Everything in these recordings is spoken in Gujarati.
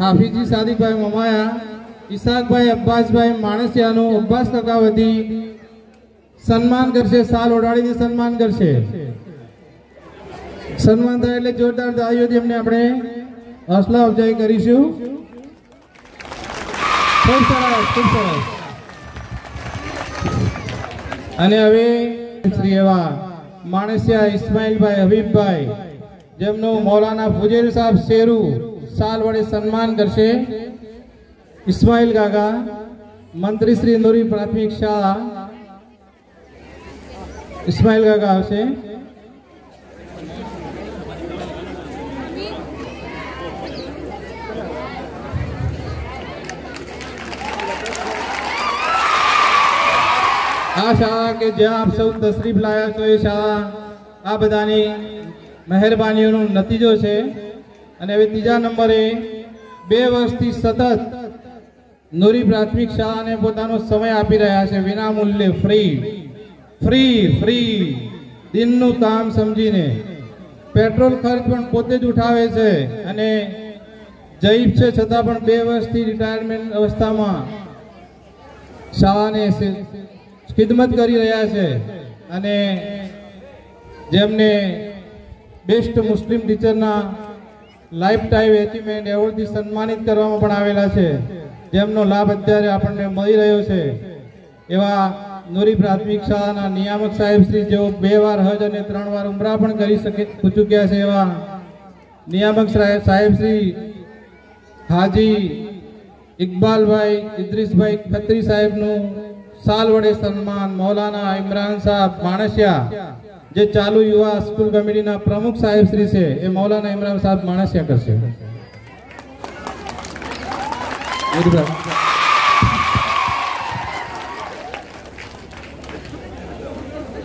હાફીજી સાદિકભાઈ મમાયા ઈસાકભાઈ અબ્બાસભાઈ માણસિયાનું અબ્બાસ કકાવતી સન્માન કરશે, સાલ ઓઢાડીને સન્માન કરશે. સન્માન થાય એટલે જોરદાર તાળીઓથી એમને આપણે હૌસલા અફજાઈ કરીશું. ખૂબ સરસ ખૂબ સરસ. અને હવે શ્રી એવા માણસિયા, ઇસ્માઇલભાઈ, હબીબભાઈ, જેમનું મૌલાના ફુજેર સાહેબ શેરુ સાલ વડે સન્માન કરશે ઇસ્માઇલ કાકા મંત્રી શ્રી નૂરી પ્રાથમિક શાળા ઇસ્માઇલ કાકા આવશે આ શાળા કે જ્યાં આપ સૌ તશરીફ લાયા છો એ શાળા આ બધાની મહેરબાનીઓનો નતીજો છે અને હવે ત્રીજા નંબરે બે વર્ષથી સતત નુરી પ્રાથમિક શાળાને પોતાનો સમય આપી રહ્યા છે. વિના મૂલ્યે ફ્રી ફ્રી ફ્રી, દિનનું કામ સમજીને. પેટ્રોલ ખર્ચ પણ પોતે જ ઉઠાવે છે અને જઈફ છે છતાં પણ બે વર્ષથી રિટાયરમેન્ટ અવસ્થામાં શાળાને ખિદમત કરી રહ્યા છે અને જેમને બેસ્ટ મુસ્લિમ ટીચરના લાઈફ ટાઈમ એચિવમેન્ટ એવોર્ડથી સન્માનિત કરવામાં પણ આવેલા છે. જેમનો લાભ અત્યારે આપણને મળી રહ્યો છે. એવા નોરી પ્રાથમિક શાળાના નિયામક સાહેબ શ્રી જેઓ બે વાર હજ અને ત્રણ વાર ઉમરા પણ કરી શકે ચૂક્યા છે એવા નિયામક સાહેબ શ્રી હાજી ઇકબાલભાઈ, ઇદ્રીસભાઈ ખત્રી સાહેબનું સાલ વડે સન્માન, મૌલાના ઇમરાન સાહેબ માણસિયા જે ચાલુ યુવા સ્કૂલ કમિટીના પ્રમુખ સાહેબ શ્રી છે, એ મૌલાના ઇમરાન સાહેબ માણસિયા કરશે.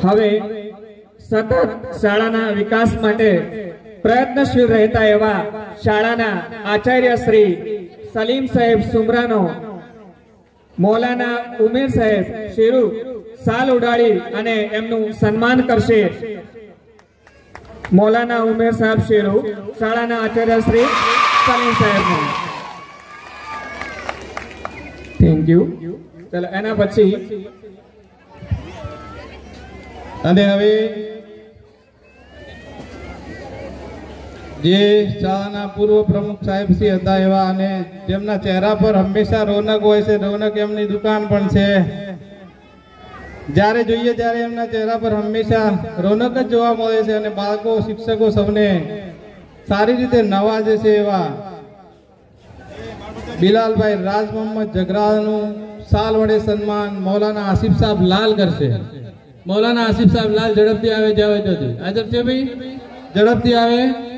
હવે સતત શાળાના વિકાસ માટે પ્રયત્નશીલ રહેતા એવા શાળાના આચાર્ય શ્રી સલીમ સાહેબ સુમરાનો, મૌલાના ઉમેર સાહેબ શેરુ સાલ ઉડાડી અને એમનું સન્માન કરશે. મૌલાના ઉમેર સાહેબ શેરુ, શાળાના આચાર્ય શ્રી સલીમ સાહેબ થેન્ક યુ ચાલો, એના પછી અને હવે જે શાળાના પૂર્વ પ્રમુખ સાહેબ શ્રી હતા એવા અને જેમના ચહેરા પર હંમેશા રોનક હોય છે. રોનક એમની દુકાન પણ છે. જ્યારે જોઈએ ત્યારે એમના ચહેરા પર હંમેશા રોનક જ જોવા મળે છે અને બાળકો, શિક્ષકો સૌને સારી રીતે નવાજે છે એવા. બિલાલભાઈ રાજ મોહમ્મદ જગરાનું સાલ વડે સન્માન મૌલાના આસિફ સાહેબ લાલ કરશે. મૌલાના આસિફ સાહેબ લાલ ઝડપથી આવે જાવે જતી હાજર છે ભાઈ? ઝડપથી આવે.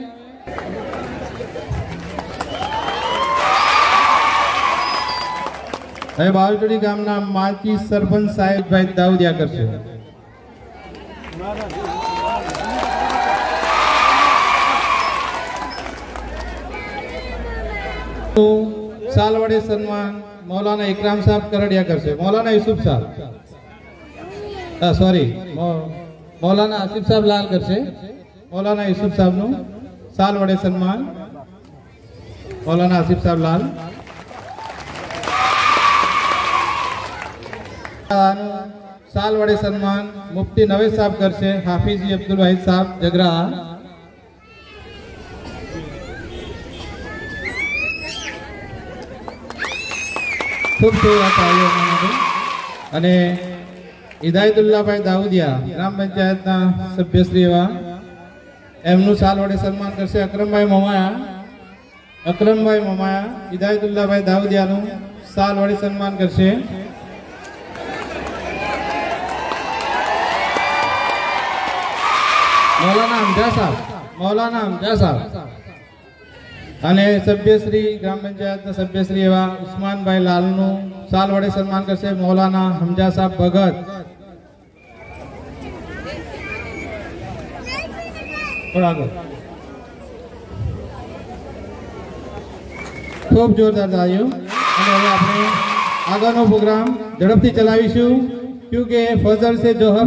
હવે બાવચડી ગામના માલકી સરપંચ સાહેબભાઈ દાઉદિયા કરશે. સાલ વડે સન્માન મૌલાના ઇકરામ સાહેબ કરડિયા કરશે. મૌલાના યુસુફ સાહેબ. સોરી મૌલાના આસિફ સાહેબ લાલ કરશે. મૌલાના યુસુફ સાહેબનું સાલ વડે સન્માન મૌલાના આસિફ સાહેબ લાલ. આનું સાલ વડે સન્માન મુફ્તી નવેદ સાહેબ કરશે, હાફિઝી અબ્દુલ વાહિદ સાહેબ, જગરા. ખૂબ. અને હિદાયતુલ્લાભાઈ દાઉદિયા, ગ્રામ પંચાયતના સભ્યશ્રી એવા. એમનું સાલ વડે સન્માન કરશે અક્રમભાઈ મમાયા. અક્રમભાઈ મમાયા હિદાયતુલ્લાભાઈ દાઉદિયાનું સાલ વડે સન્માન કરશે. મૌલાના હમજા સાહેબ, મૌલાના હમજા સાહેબ. અને સભ્યશ્રી, ગ્રામ પંચાયતના સભ્યશ્રી એવા ઉસ્માનભાઈ લાલનું સાલ વડે સન્માન કરશે મૌલાના હમજા સાહેબ ભગત. ખૂબ જોરદાર અને હવે આપણે આગળનો પ્રોગ્રામ ઝડપથી ચલાવીશું. ક્યુકે ફજર છે જોહર